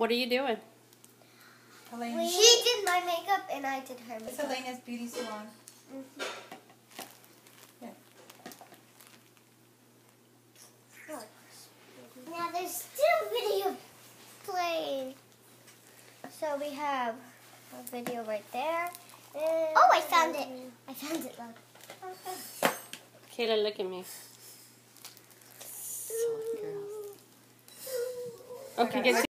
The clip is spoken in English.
What are you doing? Helena. She did my makeup and I did her It's. Helena's beauty salon. Mhm. Now there's still video playing. So we have a video right there. oh, I found it. I found it, love. Kayla, look at me. Okay, get